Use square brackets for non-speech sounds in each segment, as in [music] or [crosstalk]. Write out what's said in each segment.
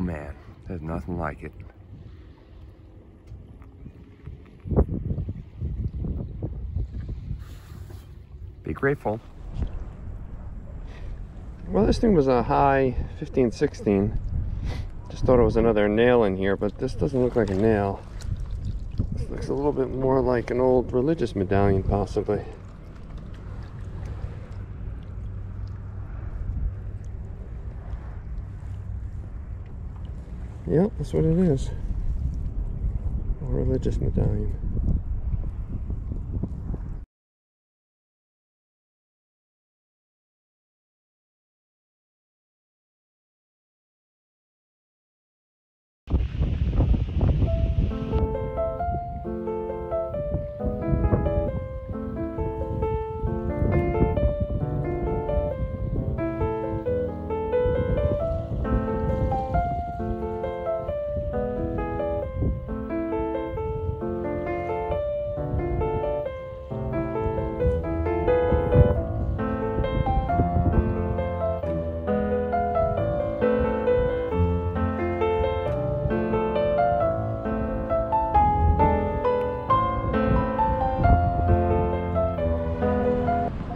Man, there's nothing like it. Be grateful. Well, this thing was a high 15, 16. Just thought it was another nail in here, but this doesn't look like a nail. This looks a little bit more like an old religious medallion, possibly. Yep, that's what it is. A religious medallion.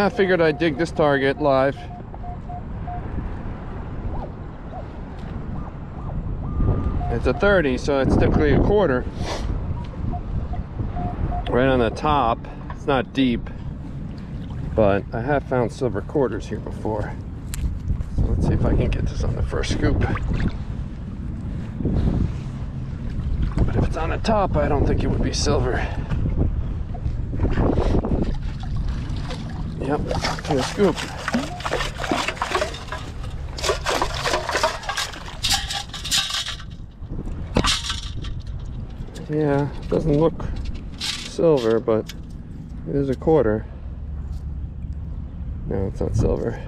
I figured I'd dig this target live. It's a 30, so it's typically a quarter. Right on the top. It's not deep, but I have found silver quarters here before. So let's see if I can get this on the first scoop. But if it's on the top, I don't think it would be silver. Yep, to a scoop. Yeah, doesn't look silver, but it is a quarter. No, it's not silver.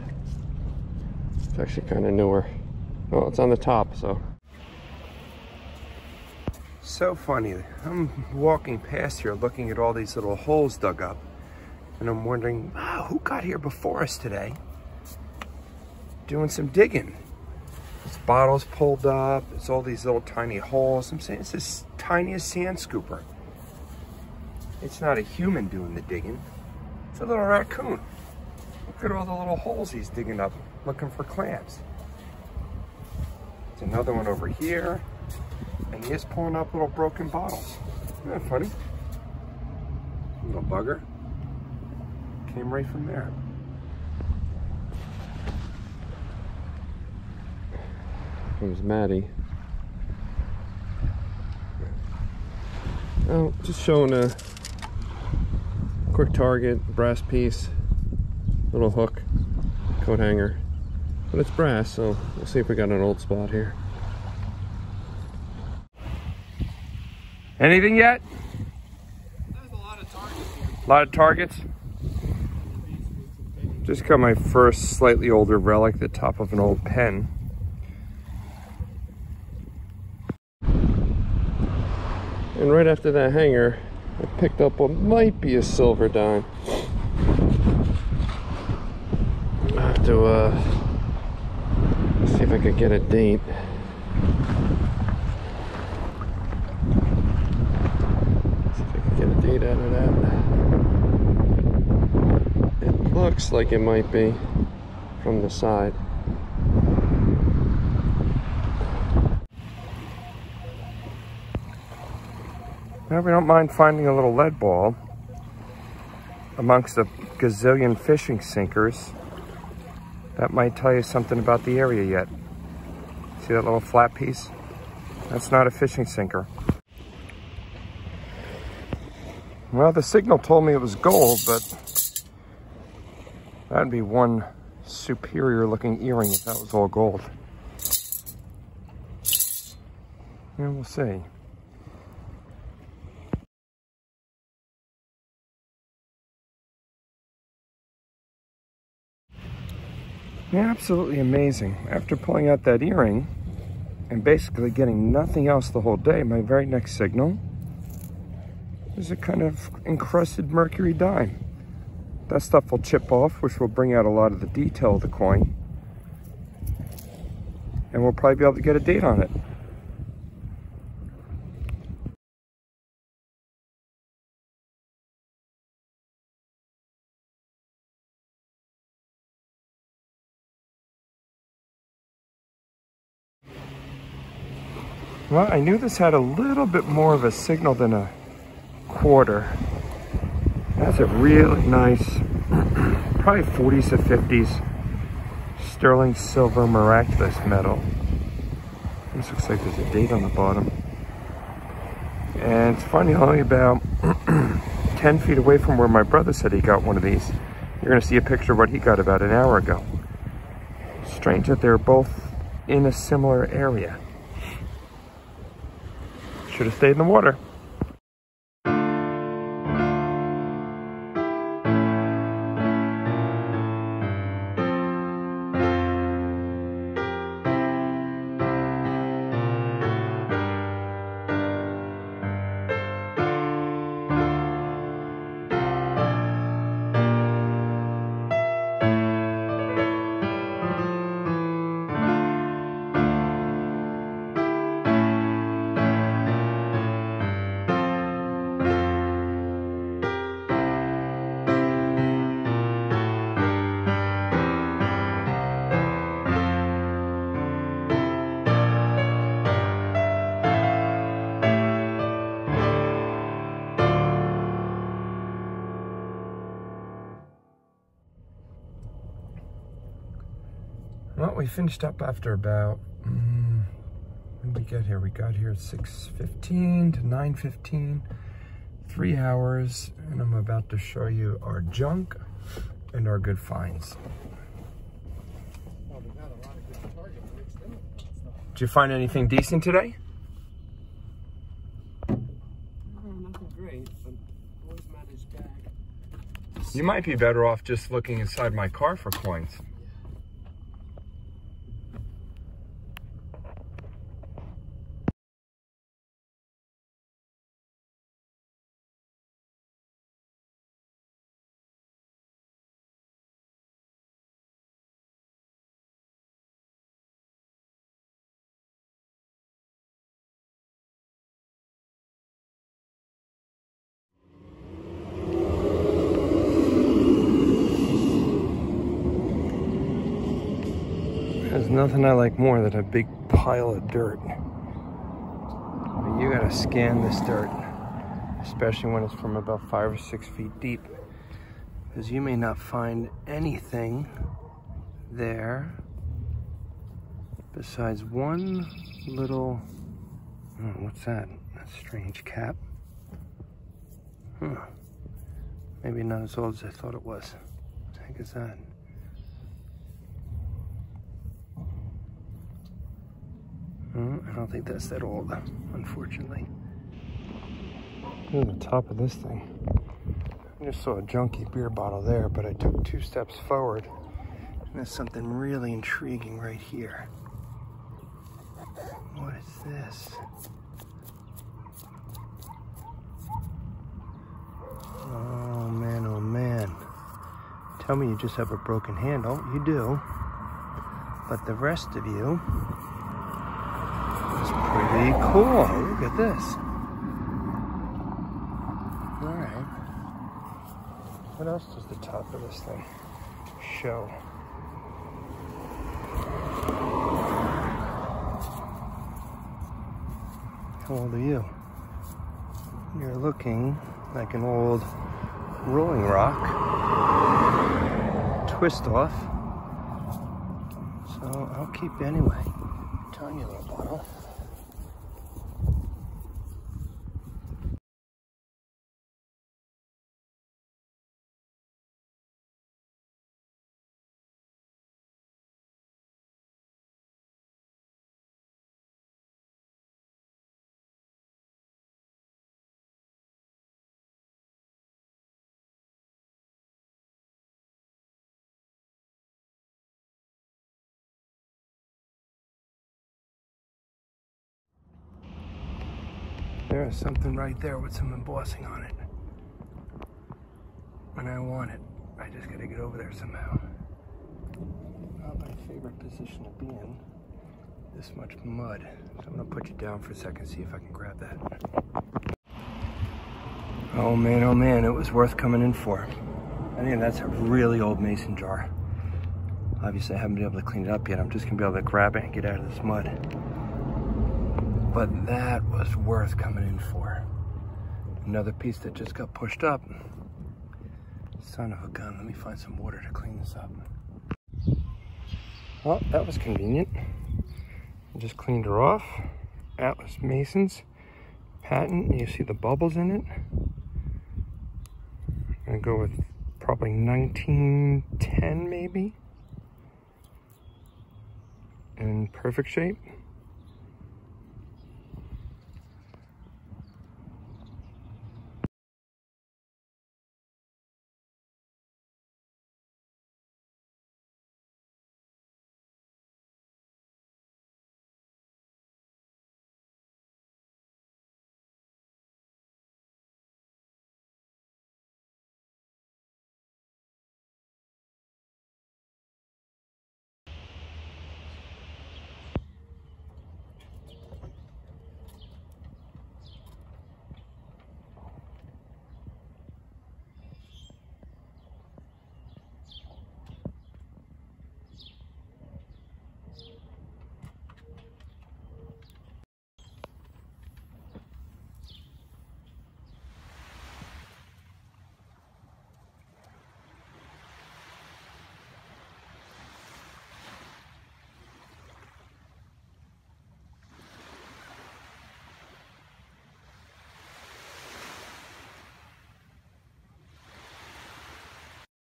It's actually kind of newer. Oh, it's on the top, so. So funny. I'm walking past here looking at all these little holes dug up. And I'm wondering, oh, who got here before us today? Doing some digging. There's bottles pulled up. It's all these little tiny holes. I'm saying it's this tiniest sand scooper. It's not a human doing the digging. It's a little raccoon. Look at all the little holes he's digging up looking for clams. There's another one over here. And he is pulling up little broken bottles. Isn't that funny? Little bugger. Came right from there. Comes Maddie. Oh, just showing a quick target, brass piece, little hook, coat hanger. But it's brass, so we'll see if we got an old spot here. Anything yet? There's a lot of targets. A lot of targets? Just got my first slightly older relic, the top of an old pen. And right after that hanger, I picked up what might be a silver dime. I have to uh, see if I could get a date. See if I can get a date out of that. It looks like it might be from the side. Now we don't mind finding a little lead ball amongst a gazillion fishing sinkers. That might tell you something about the area yet. See that little flat piece? That's not a fishing sinker. Well, the signal told me it was gold, but that'd be one superior looking earring if that was all gold. Yeah, we'll see. Yeah, absolutely amazing. After pulling out that earring and basically getting nothing else the whole day, my very next signal is a kind of encrusted mercury dime. That stuff will chip off, which will bring out a lot of the detail of the coin. and we'll probably be able to get a date on it. Well, I knew this had a little bit more of a signal than a quarter. That's a really nice, probably 40s to 50s sterling silver miraculous medal. This looks like there's a date on the bottom. And it's funny, only about [clears throat] 10 feet away from where my brother said he got one of these. You're gonna see a picture of what he got about an hour ago. Strange that they're both in a similar area. Should have stayed in the water. Well, we finished up after about, um, when did we get here? We got here at 6.15 to 9.15, three hours, and I'm about to show you our junk and our good finds. Did you find anything decent today? nothing great, but always managed bag. You might be better off just looking inside my car for coins. There's nothing I like more than a big pile of dirt. But you gotta scan this dirt, especially when it's from about five or six feet deep, because you may not find anything there besides one little, oh, what's that? A strange cap. Huh. Maybe not as old as I thought it was. What the heck is that? Mm, I don't think that's that old, unfortunately. Look at the top of this thing. I just saw a junky beer bottle there, but I took two steps forward, and there's something really intriguing right here. What is this? Oh man, oh man. Tell me you just have a broken handle. You do. But the rest of you pretty cool. Look at this. Alright. What else does the top of this thing show? How old are you? You're looking like an old rolling rock. Twist off. So I'll keep anyway. There is something right there with some embossing on it. And I want it. I just gotta get over there somehow. Not my favorite position to be in. this much mud. So I'm gonna put you down for a second, see if I can grab that. Oh man, oh man, it was worth coming in for. I think that's a really old mason jar. Obviously I haven't been able to clean it up yet. I'm just gonna be able to grab it and get out of this mud. But that was worth coming in for. Another piece that just got pushed up. Son of a gun, let me find some water to clean this up. Well, that was convenient. I just cleaned her off. Atlas Mason's. Patent, you see the bubbles in it. I'm gonna go with probably 1910 maybe. In perfect shape.